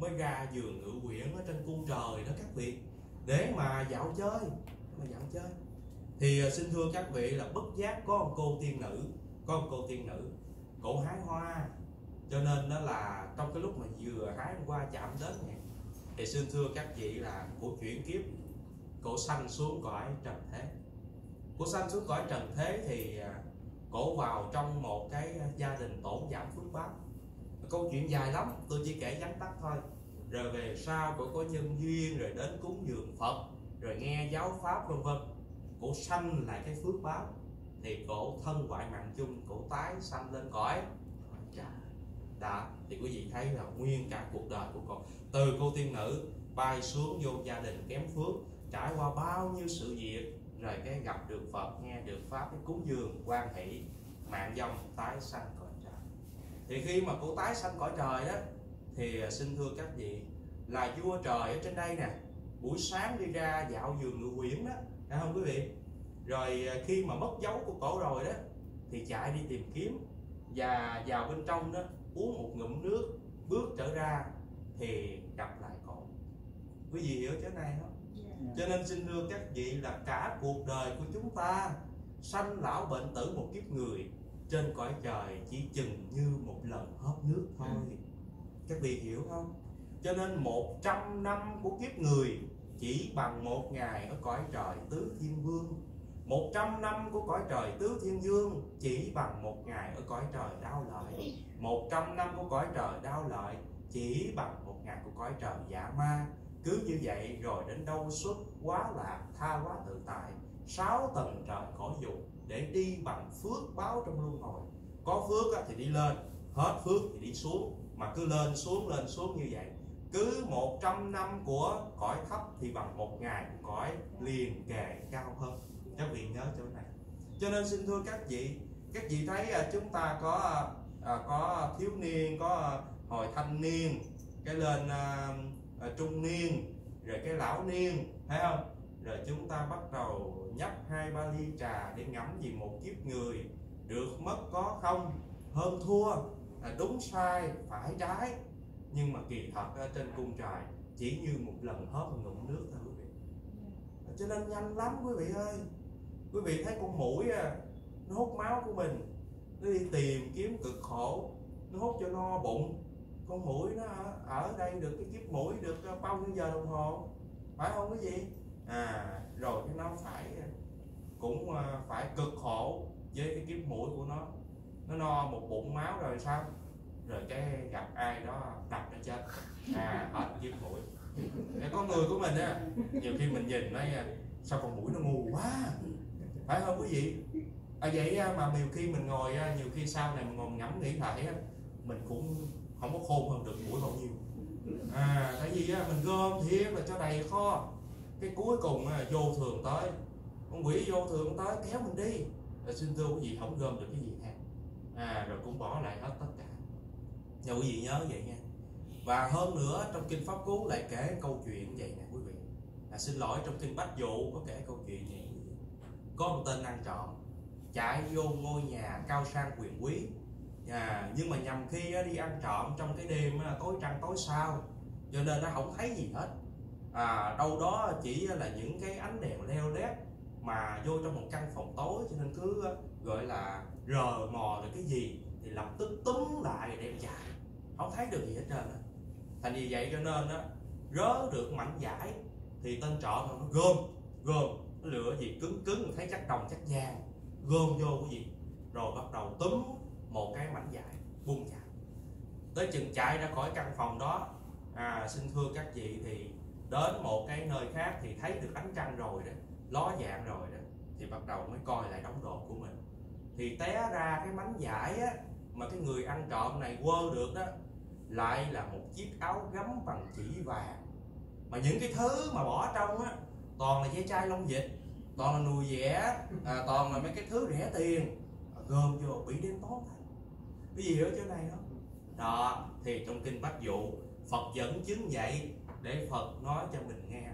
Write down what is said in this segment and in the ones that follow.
mới ra giường ngự quyển ở trên cung trời đó các vị. Để mà dạo chơi, để mà dạo chơi. Thì à, xin thưa các vị là bất giác có một cô tiên nữ, có một cô tiên nữ, cổ hái hoa. Cho nên đó là trong cái lúc mà vừa hái qua chạm đến này thì xin thưa các vị là của chuyển kiếp, cổ sanh xuống cõi trần thế. Cổ sanh xuống cõi trần thế thì à, cổ vào trong một cái à, gia đình tổn giảm phước báo câu chuyện dài lắm, tôi chỉ kể vắn tắt thôi. Rồi về sau cổ có nhân duyên, rồi đến cúng dường phật, rồi nghe giáo pháp vân vân. Cổ sanh lại cái phước báo, thì cổ thân ngoại mạng chung, cổ tái sanh lên cõi. Đã đó, thì quý vị thấy là nguyên cả cuộc đời của con. Từ cô tiên nữ bay xuống vô gia đình kém phước, trải qua bao nhiêu sự việc, rồi cái gặp được phật, nghe được pháp, cái cúng dường, quan hỷ, mạng dòng tái sanh cõi thì khi mà cô tái sanh cõi trời đó thì à, xin thưa các vị là vua trời ở trên đây nè buổi sáng đi ra dạo vườn ngự quyển đó thấy không quý vị? Rồi à, khi mà mất dấu của cổ rồi đó thì chạy đi tìm kiếm và vào bên trong đó uống một ngụm nước bước trở ra thì gặp lại cổ. Quý vị hiểu chỗ này không? Cho nên xin thưa các vị là cả cuộc đời của chúng ta sanh lão bệnh tử một kiếp người trên cõi trời chỉ chừng như một lần hớp nước thôi. Các vị hiểu không? Cho nên 100 năm của kiếp người chỉ bằng một ngày ở cõi trời tứ thiên vương. 100 năm của cõi trời tứ thiên dương chỉ bằng một ngày ở cõi trời đau lợi. 100 năm của cõi trời đau lợi chỉ bằng một ngày của cõi trời dạ ma. Cứ như vậy rồi đến đâu xuất quá lạc tha quá tự tại sáu tầng trời cõi dục để đi bằng phước báo trong luân hồi. Có phước thì đi lên hết phước thì đi xuống. Mà cứ lên xuống lên xuống như vậy cứ 100 năm của cõi thấp thì bằng một ngày của cõi liền kề cao hơn. Các vị nhớ chỗ này. Cho nên xin thưa các vị các vị thấy à, chúng ta có à, có thiếu niên có hồi thanh niên cái lên à, à trung niên rồi cái lão niên thấy không? Rồi chúng ta bắt đầu nhấp hai ba ly trà để ngắm gì một kiếp người. Được mất có không? Hơn thua. Là đúng sai phải trái. Nhưng mà kỳ thật ở trên cung trời chỉ như một lần hớp một ngụm nước thôi quý vị. À, cho nên nhanh lắm quý vị ơi. Quý vị thấy con mũi à, nó hút máu của mình. Nó đi tìm kiếm cực khổ. Nó hút cho no bụng. Con mũi nó ở đây được cái kiếp mũi được à, bao nhiêu giờ đồng hồ? Phải không quý vị? À rồi cái nó phải cũng à, phải cực khổ với cái kiếp mũi của nó. Nó no một bụng máu rồi sao? Rồi cái gặp ai đó đập nó chết. À hết kiếp mũi. Cái con người của mình á nhiều khi mình nhìn nói à, sao con mũi nó ngu quá. Phải không quý vị? À, vậy à, mà nhiều khi mình ngồi nhiều khi sau này mình ngồi ngẫm nghĩ lại mình cũng không có khôn hơn được mũi bao nhiêu. À tại vì mình gom thiệt là cho đầy kho cái cuối cùng vô thường tới. Con quỷ vô thường tới kéo mình đi. Rồi xin thưa quý vị không gom được cái gì hết à rồi cũng bỏ lại hết tất cả. Nhà quý vị nhớ vậy nha. Và hơn nữa trong kinh pháp cú lại kể câu chuyện vậy nè quý vị. À, xin lỗi trong kinh bách dụ có kể câu chuyện vậy. Có một tên ăn trộm chạy vô ngôi nhà cao sang quyền quý. À, nhưng mà nhầm khi đi ăn trộm trong cái đêm tối trăng tối sao cho nên nó không thấy gì hết à, đâu đó chỉ là những cái ánh đèn leo lét mà vô trong một căn phòng tối cho nên cứ ờ, gọi là rờ mò được cái gì thì lập tức túm lại đem chạy. Không thấy được gì hết trơn á. Thành vì vậy cho nên á rớ được mảnh giải thì tên trộm nó gom gom. Nó lựa gì cứng cứng thấy chắc đồng chắc vàng. Gom vô cái gì? Rồi bắt đầu túm một cái mảnh giải buông chạy. Tới chừng chạy ra khỏi căn phòng đó à xin thưa các vị thì đến một cái nơi khác thì thấy được ánh trăng rồi đó ló dạng rồi đó thì bắt đầu mới coi lại đóng đồ của mình. Thì té ra cái mảnh giải á mà cái người ăn trộm này quơ được đó lại là một chiếc áo gấm bằng chỉ vàng. Mà những cái thứ mà bỏ trong á toàn là dây chai lông vịt toàn là nùi vẽ à, toàn là mấy cái thứ rẻ tiền gom vô bị đem tốt thành. Cái gì ở chỗ này không? Đó thì trong kinh bách dụ phật dẫn chứng dạy để phật nói cho mình nghe.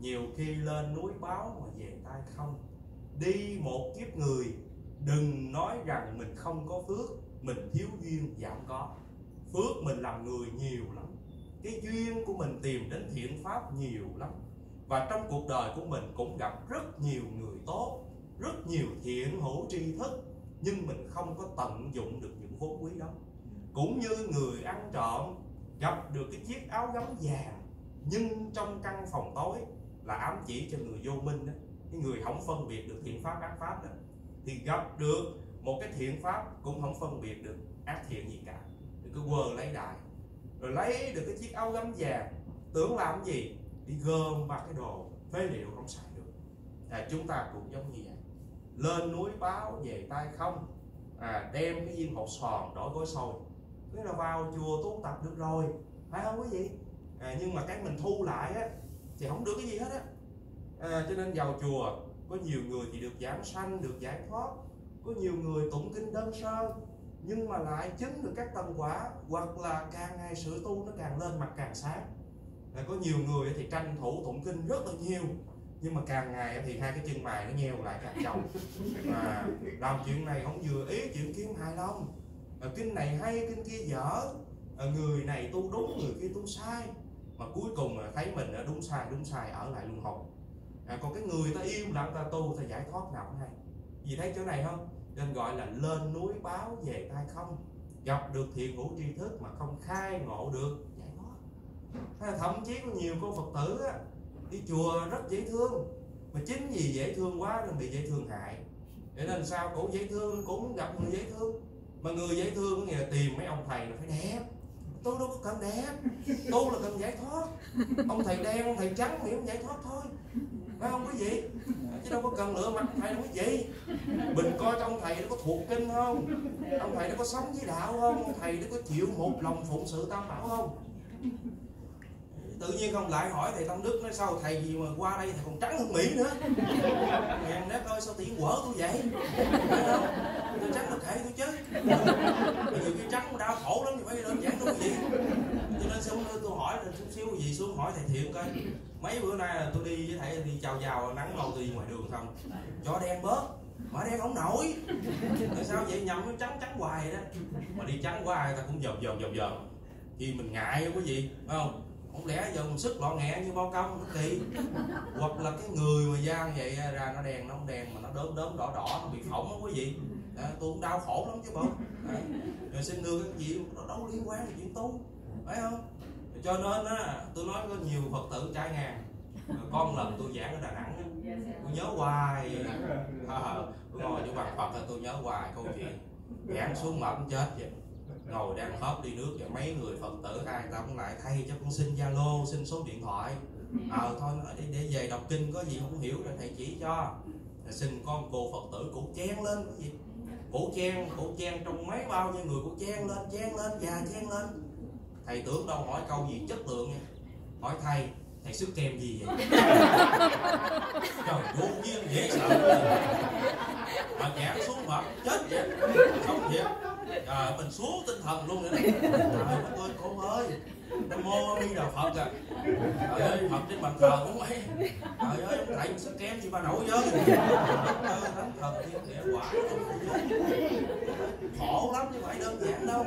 Nhiều khi lên núi báo mà về tay không. Đi một kiếp người, đừng nói rằng mình không có phước, mình thiếu duyên giảm có. Phước mình làm người nhiều lắm. Cái duyên của mình tìm đến thiện pháp nhiều lắm. Và trong cuộc đời của mình cũng gặp rất nhiều người tốt, rất nhiều thiện hữu tri thức, nhưng mình không có tận dụng được những vốn quý đó. Cũng như người ăn trộm, gặp được cái chiếc áo gấm vàng nhưng trong căn phòng tối là ám chỉ cho người vô minh đó cái người không phân biệt được thiện pháp ác pháp đó thì gặp được một cái thiện pháp cũng không phân biệt được ác thiện gì cả. Thì cứ quơ lấy đại rồi lấy được cái chiếc áo gấm vàng tưởng làm gì đi gom ba cái đồ phế liệu không xài được. À, chúng ta cũng giống như vậy. Lên núi báo về tay không à, đem cái viên hột sòn đổi gói sôi thế là vào chùa tu tập được rồi. Phải không quý vị? À, nhưng mà cái mình thu lại á thì không được cái gì hết á. À, cho nên vào chùa có nhiều người thì được giảng sanh được giải thoát có nhiều người tụng kinh đơn sơ nhưng mà lại chứng được các tầm quả hoặc là càng ngày sự tu nó càng lên mặt càng sáng. À, có nhiều người thì tranh thủ tụng kinh rất là nhiều nhưng mà càng ngày thì hai cái chân mày nó nheo lại càng chồng. Mà làm chuyện này không vừa ý chuyện kiếm hài lòng. À, kinh này hay kinh kia dở. À, người này tu đúng người kia tu sai mà cuối cùng thấy mình đúng sai đúng sai ở lại luân hồi. À, còn cái người ta yêu lặng ta tu ta giải thoát nào cũng hay. Gì thấy chỗ này không? Nên gọi là lên núi báo về tay không. Gặp được thiện hữu tri thức mà không khai ngộ được giải thoát. Thậm chí có nhiều cô phật tử á, đi chùa rất dễ thương. Mà chính vì dễ thương quá nên bị dễ thương hại. Để nên sao cũng dễ thương cũng gặp người dễ thương. Mà người dễ thương có nghĩa là tìm mấy ông thầy là phải đẹp tôi đâu có cần đẹp tôi là cần giải thoát. Ông thầy đen, ông thầy trắng miễn giải thoát thôi. Phải không quý vị? Chứ đâu có cần lựa mặt thầy đâu quý vị. Mình coi trong thầy nó có thuộc kinh không? Ông thầy nó có sống với đạo không? Ông thầy nó có chịu một lòng phụng sự tam bảo không? Tự nhiên không lại hỏi thầy tâm đức, nói sao thầy gì mà qua đây thầy còn trắng hơn mỹ nữa? Ngàn nét ơi, sao tiện quở tôi vậy? Tôi trắng được thể tôi chứ. Bây giờ cái trắng, đau khổ lắm thì phải đơn giản chuyện cho nên xuống tôi hỏi là chút xíu gì xuống, hỏi thầy thiện coi. Mấy bữa nay là tôi đi với thầy đi chào chào nắng lâu tôi đi ngoài đường không? Cho đen bớt, mà đen không nổi. Tại sao vậy? Nhầm nó trắng trắng hoài đó. Mà đi trắng quá ai ta cũng dòm dòm dòm dòm. Khi mình ngại quý vị phải không? Không lẽ giờ mình sức lọ nghẹ như bao công nó kỳ? Hoặc là cái người mà da vậy, ra nó đen, nó không đen, mà nó đốm đốm, đỏ đỏ, nó bị phỏng đó quý vị à, tôi cũng đau khổ lắm chứ bộ. Rồi xin đưa cái gì nó đâu liên quan gì chuyện tu phải không? Cho nên á tôi nói có nhiều phật tử trái ngang con lần tôi giảng ở đà nẵng tôi nhớ hoài. À, tôi ngồi chỗ bàn phật tôi nhớ hoài câu chuyện. Giảng xuống mập chết vậy. Ngồi đang hớp đi nước và mấy người phật tử ai ta cũng lại thay cho con xin zalo xin số điện thoại. Ờ à, thôi để, để về đọc kinh có gì không hiểu là thầy chỉ cho xin con cô phật tử cũng chen lên. Cái gì cổ chen cổ chen trong mấy bao nhiêu người cổ chen lên chen lên và chen lên. Thầy tưởng đâu hỏi câu gì chất lượng nha. Hỏi thầy thầy sức kem gì vậy? Trời vô duyên dễ sợ. Mà nhãn xuống mặt chết vậy. Không vậy. Trời mình xuống tinh thần luôn nữa này trời ơi con ơi mô a di đà phật à? Trời ơi phật trên bàn thờ cũng vậy trời ơi thầy sức kém gì bà nội chứ thánh thần thiên địa quả khổ lắm chứ phải đơn giản đâu.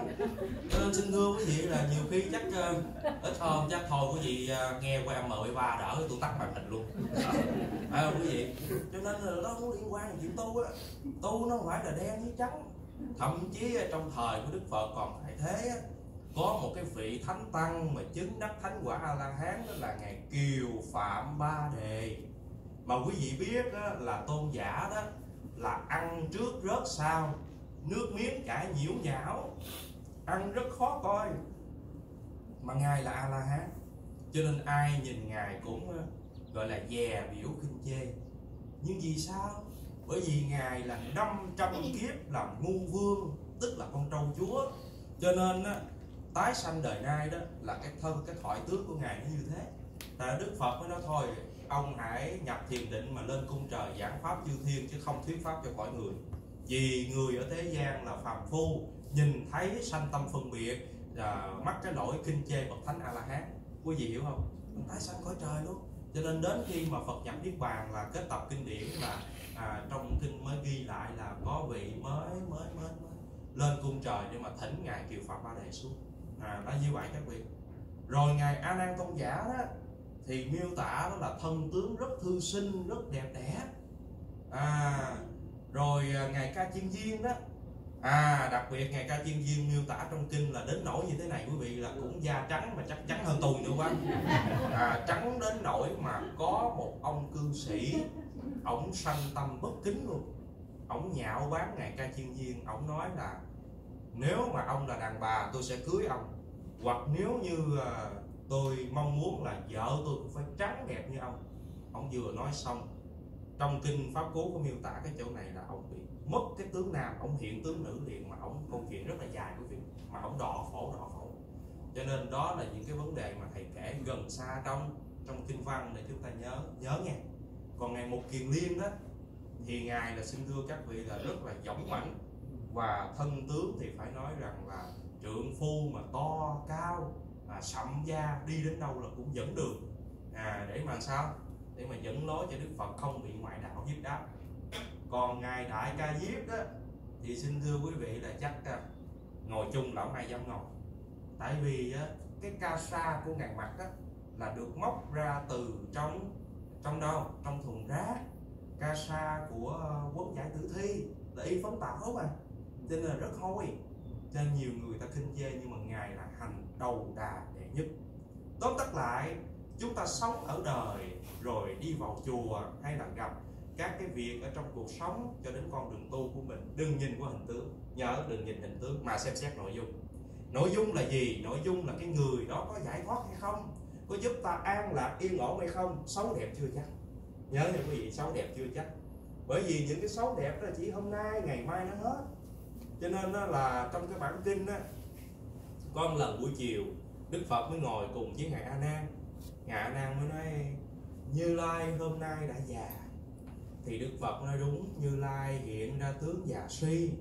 Cho nên xin thưa quý vị là nhiều khi chắc ờ, ít hơn chắc thôi quý vị ờ, nghe qua mời ba đỡ tôi tắt màn hình luôn. À, quý vị. Cho nên là nó không liên quan chuyện tu á. Tu nó không phải là đen với trắng. Thậm chí trong thời của đức phật còn phải thế á có một cái vị thánh tăng mà chứng đắc thánh quả a la hán đó là ngài kiều phạm ba đề. Mà quý vị biết đó, là tôn giả đó là ăn trước rớt sau nước miếng chảy nhiễu nhão ăn rất khó coi. Mà ngài là a la hán cho nên ai nhìn ngài cũng gọi là dè biểu khinh chê. Nhưng vì sao? Bởi vì ngài là 500 kiếp làm ngu vương tức là con trâu chúa. Cho nên á, tái sanh đời nay đó là cái thân cái thoại tướng của ngài nó như thế. Tại đức phật mới nói thôi ông hãy nhập thiền định mà lên cung trời giảng pháp chư thiên chứ không thuyết pháp cho cõi người. Vì người ở thế gian là phàm phu nhìn thấy sanh tâm phân biệt là mắc cái lỗi kinh chê bậc thánh a la hán quý vị hiểu không? Tái sanh cõi trời luôn. Cho nên đến khi mà phật nhập niết bàn là kết tập kinh điển là à, trong kinh mới ghi lại là có vị mới mới mới, mới lên cung trời nhưng mà thỉnh ngài kiều phạm ba đề xuống à, nó như vậy các vị rồi ngài a nan tôn giả đó thì miêu tả đó là thân tướng rất thư sinh rất đẹp đẽ. À rồi à, ngài ca chiên viên đó. À đặc biệt ngài ca chiên viên miêu tả trong kinh là đến nỗi như thế này quý vị là cũng da trắng mà chắc chắn hơn tùi nữa quá. À, trắng đến nỗi mà có một ông cư sĩ ổng sanh tâm bất kính luôn. Ổng nhạo báng ngài ca chiên viên ổng nói là nếu mà ông là đàn bà tôi sẽ cưới ông. Hoặc nếu như à, tôi mong muốn là vợ tôi cũng phải trắng đẹp như ông. Ông vừa nói xong trong kinh pháp cú có miêu tả cái chỗ này là ông bị mất cái tướng nam ông hiện tướng nữ liền mà ông câu chuyện rất là dài quý vị mà ông đỏ khổ đỏ khổ cho nên đó là những cái vấn đề mà thầy kể gần xa trong trong kinh văn để chúng ta nhớ nhớ nghe còn ngày một kiền liên đó thì ngài là xin thưa các vị là rất là dõng mạnh và thân tướng thì phải nói rằng là trượng phu mà to cao à, sậm da đi đến đâu là cũng dẫn đường à, để mà sao? Để mà dẫn lối cho đức phật không bị ngoại đạo giết đáp. Còn ngài đại ca diếp đó thì xin thưa quý vị là chắc à, ngồi chung lão ai dám ngồi tại vì á, cái ca sa của ngài mặt á, là được móc ra từ trong trong đâu? Trong thùng rác. Ca sa của ờ, quốc giải tử thi là y phấn tảo mà cho nên là rất hôi cho nên nhiều người ta khinh dê nhưng mà ngài là hành đầu đà đệ nhất. Tóm tắt lại, chúng ta sống ở đời rồi đi vào chùa hay là gặp các cái việc ở trong cuộc sống cho đến con đường tu của mình. Đừng nhìn qua hình tướng, nhớ đừng nhìn hình tướng mà xem xét nội dung. Nội dung là gì? Nội dung là cái người đó có giải thoát hay không? Có giúp ta an lạc, yên ổn hay không? Xấu đẹp chưa chắc. Nhớ nha quý vị, xấu đẹp chưa chắc. Bởi vì những cái xấu đẹp đó là chỉ hôm nay, ngày mai nó hết cho nên đó là trong cái bản kinh á có một lần buổi chiều đức phật mới ngồi cùng với ngài a nan. Ngài a nan mới nói như lai hôm nay đã già. Thì đức phật nói đúng như lai hiện ra tướng già suy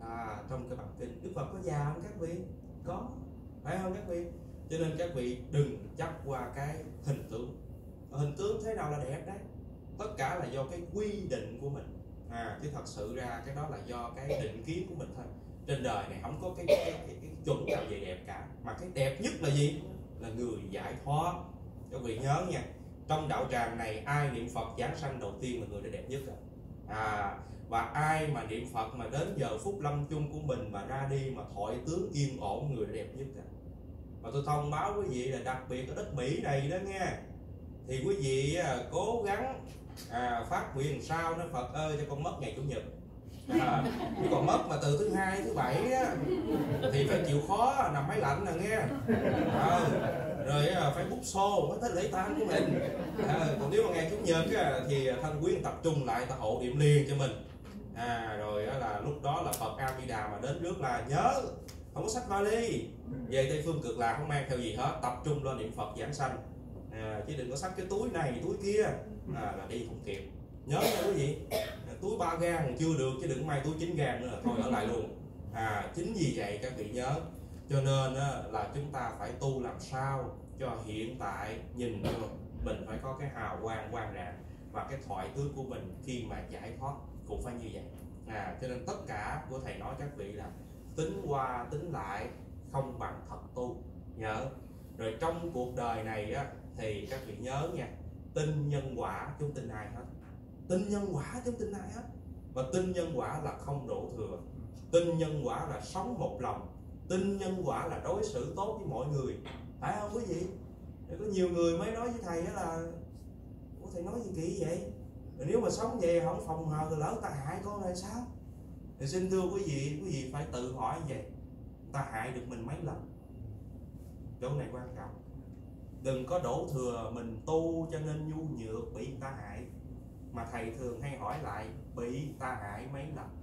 à, trong cái bản kinh đức phật có già không các vị? Có phải không các vị? Cho nên các vị đừng chấp qua cái hình tướng. Hình tướng thế nào là đẹp đấy? Tất cả là do cái quy định của mình à chứ thật sự ra cái đó là do cái định kiến của mình thôi. Trên đời này không có cái cái, cái, cái, cái chuẩn nào về đẹp cả. Mà cái đẹp nhất là gì? Là người giải thoát. Các vị nhớ nha trong đạo tràng này ai niệm phật giảng sanh đầu tiên là người đã đẹp nhất rồi. À và ai mà niệm phật mà đến giờ phút lâm chung của mình mà ra đi mà thọ tướng yên ổn người đã đẹp nhất rồi. Và tôi thông báo quý vị là đặc biệt ở đất mỹ này đó nghe thì quý vị à, cố gắng à, phát nguyện sao nó phật ơi cho con mất ngày chủ nhật. À, chứ còn mất mà từ thứ hai thứ bảy á, thì phải chịu khó nằm máy lạnh nè nghe. À, rồi à, phải bút xô mới tới lễ tang của mình. À, còn nếu mà ngày chủ nhật á, thì thân quyến tập trung lại ta hộ điểm liền cho mình. À, rồi á, là lúc đó là phật a di đà mà đến trước là nhớ không có sách vali. Về tây phương cực lạc không mang theo gì hết tập trung lo niệm phật giảng sanh. À, chứ đừng có sách cái túi này túi kia à, là đi không kịp. Nhớ nha quý vị túi ba gan chưa được chứ đừng may túi chín gan nữa thôi ở lại luôn. À chính vì vậy các vị nhớ. Cho nên là chúng ta phải tu làm sao cho hiện tại nhìn vô mình phải có cái hào quang quang rạng và cái thoại tướng của mình khi mà giải thoát cũng phải như vậy. À cho nên tất cả của thầy nói các vị là tính qua tính lại không bằng thật tu. Nhớ. Rồi trong cuộc đời này á thì các vị nhớ nha tin nhân quả chúng tin ai hết. Tin nhân quả chúng tin ai hết. Và tin nhân quả là không đổ thừa. Tin nhân quả là sống một lòng. Tin nhân quả là đối xử tốt với mọi người. Phải không quý vị? Có nhiều người mới nói với thầy đó là, Ủa, thầy nói gì kỳ vậy? Rồi nếu mà sống về không phòng hờ thì lỡ ta hại con là sao? Thì xin thưa quý vị quý vị phải tự hỏi vậy. Ta hại được mình mấy lần? Chỗ này quan trọng đừng có đổ thừa, mình tu cho nên nhu nhược bị ta hại. Mà thầy thường hay hỏi lại, bị ta hại mấy lần?